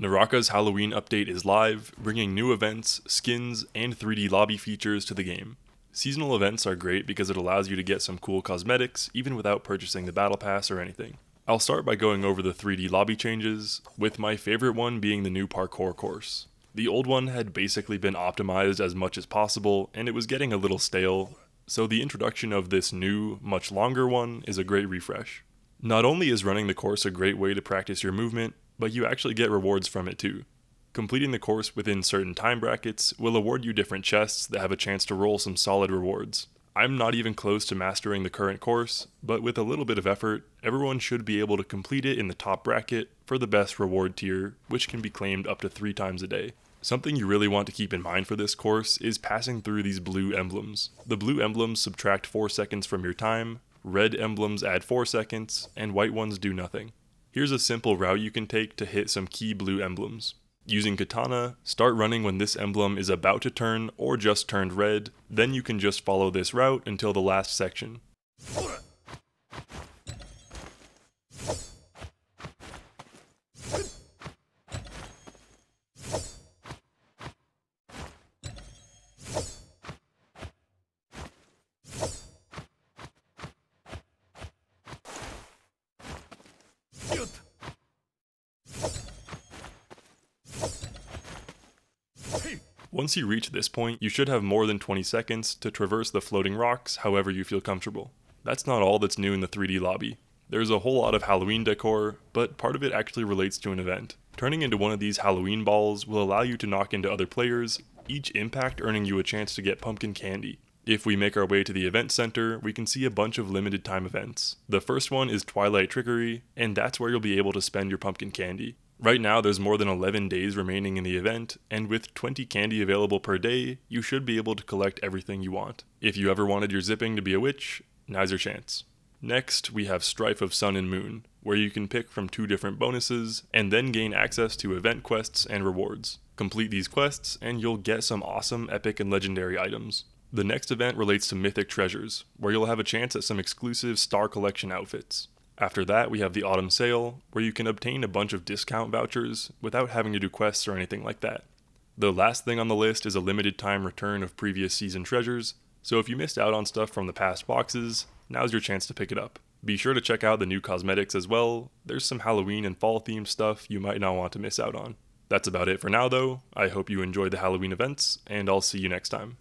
Naraka's Halloween update is live, bringing new events, skins, and 3D lobby features to the game. Seasonal events are great because it allows you to get some cool cosmetics even without purchasing the battle pass or anything. I'll start by going over the 3D lobby changes, with my favorite one being the new parkour course. The old one had basically been optimized as much as possible, and it was getting a little stale, so the introduction of this new, much longer one is a great refresh. Not only is running the course a great way to practice your movement, but you actually get rewards from it too. Completing the course within certain time brackets will award you different chests that have a chance to roll some solid rewards. I'm not even close to mastering the current course, but with a little bit of effort, everyone should be able to complete it in the top bracket for the best reward tier, which can be claimed up to three times a day. Something you really want to keep in mind for this course is passing through these blue emblems. The blue emblems subtract 4 seconds from your time, red emblems add 4 seconds, and white ones do nothing. Here's a simple route you can take to hit some key blue emblems. Using Katana, start running when this emblem is about to turn or just turned red, then you can just follow this route until the last section. Once you reach this point, you should have more than 20 seconds to traverse the floating rocks however you feel comfortable. That's not all that's new in the 3D lobby. There's a whole lot of Halloween decor, but part of it actually relates to an event. Turning into one of these Halloween balls will allow you to knock into other players, each impact earning you a chance to get pumpkin candy. If we make our way to the event center, we can see a bunch of limited time events. The first one is Twilight Trickery, and that's where you'll be able to spend your pumpkin candy. Right now, there's more than 11 days remaining in the event, and with 20 candy available per day, you should be able to collect everything you want. If you ever wanted your Ziping to be a witch, now's your chance. Next, we have Strife of Sun and Moon, where you can pick from two different bonuses and then gain access to event quests and rewards. Complete these quests, and you'll get some awesome epic and legendary items. The next event relates to Mythic Treasures, where you'll have a chance at some exclusive Star Collection outfits. After that, we have the Autumn Sale, where you can obtain a bunch of discount vouchers without having to do quests or anything like that. The last thing on the list is a limited time return of previous season treasures, so if you missed out on stuff from the past boxes, now's your chance to pick it up. Be sure to check out the new cosmetics as well, there's some Halloween and fall themed stuff you might not want to miss out on. That's about it for now though, I hope you enjoyed the Halloween events, and I'll see you next time.